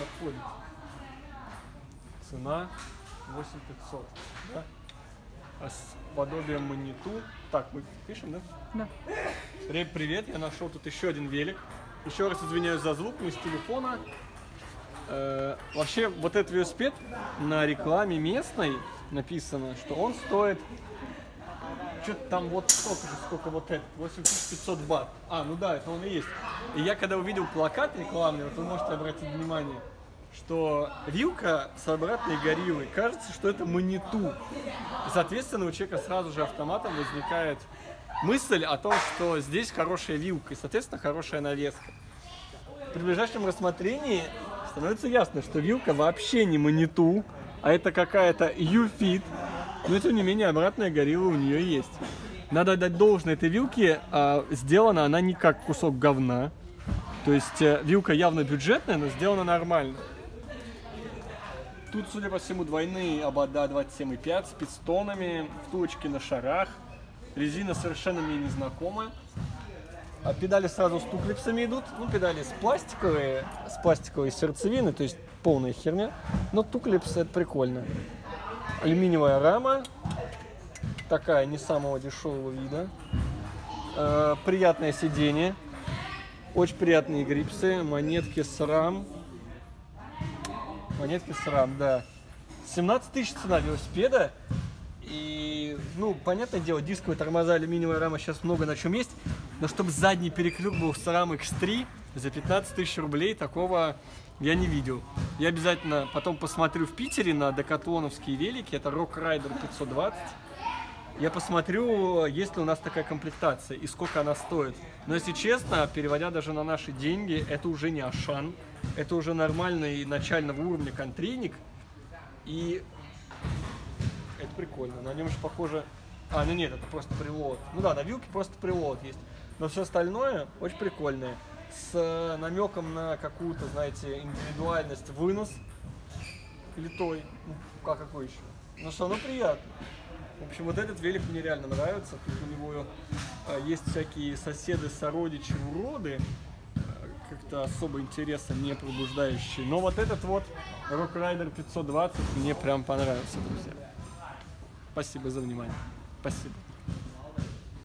подходит. Цена 8500. Да? А с подобием маниту. Так, мы пишем, да? Да. Ребят, привет, я нашел тут еще один велик. Еще раз извиняюсь за звук, не с телефона. Э, вообще, вот этот велосипед на рекламе местной написано, что он стоит что-то там вот сколько же, сколько вот это, 8500 бат. А, ну да, это он и есть. И я когда увидел плакат рекламный, вот вы можете обратить внимание, что вилка с обратной гориллой, кажется, что это маниту. Соответственно, у человека сразу же автоматом возникает мысль о том, что здесь хорошая вилка и, соответственно, хорошая навеска. При ближайшем рассмотрении становится ясно, что вилка вообще не маниту, а это какая-то юфит, но тем не менее обратная горилла у нее есть. Надо дать должное этой вилке, а, сделана она не как кусок говна. То есть э, вилка явно бюджетная, но сделана нормально. Тут, судя по всему, двойные обода 27,5 с пистонами, втулочки на шарах. Резина совершенно мне незнакомая. А педали сразу с туклипсами идут. Ну, педали с пластиковые, с пластиковой сердцевины, то есть полная херня. Но туклипсы это прикольно. Алюминиевая рама. Такая не самого дешевого вида. Э, приятное сиденье. Очень приятные грипсы. Монетки с рам. Монетки с рам, да. 17 тысяч цена велосипеда. И, ну, понятное дело, дисковые тормоза, алюминиевая рама сейчас много на чем есть. Но чтобы задний переклюк был с рам X3 за 15 тысяч рублей, такого я не видел. Я обязательно потом посмотрю в Питере на декатлоновские велики. Это Rock Rider 520. Я посмотрю, есть ли у нас такая комплектация и сколько она стоит. Но если честно, переводя даже на наши деньги, это уже не Ашан. Это уже нормальный начального уровня контрейник. И это прикольно. На нем же похоже... А, ну нет, это просто привод. Ну да, на вилке просто привод есть. Но все остальное очень прикольное. С э, намеком на какую-то, знаете, индивидуальность вынос литой. Ну, как какой еще? Но все равно приятно. В общем, вот этот велик мне реально нравится. Тут у него э, есть всякие соседы, сородичи, уроды. э, Как-то особо интереса не пробуждающие. Но вот этот вот Rock Rider 520 мне прям понравился, друзья. Спасибо за внимание. Спасибо.